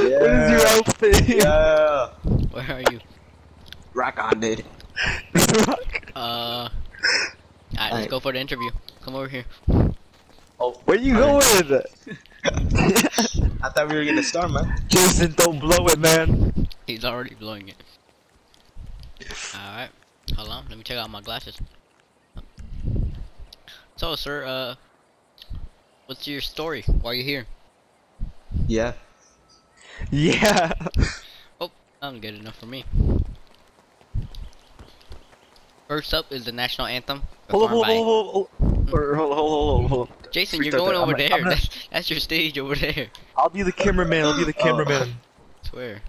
What is your outfit? Yeah. Where are you? Rock on, dude. Rock. Uh. Alright, let's Alright. go for the interview. Come over here. Oh, Where you alright. going? I thought we were gonna start, man. Jason, don't blow it, man. He's already blowing it. Alright. Hold on, let me check out my glasses. So, sir, uh. What's your story? Why are you here? Yeah. Yeah. Oh, Not good enough for me. First up is the national anthem. Hold on, hold on, hold on, hold on. Hold on. Jason, you're going over there. That's your stage over there. I'll be the cameraman. I'll be the Oh. cameraman. swear.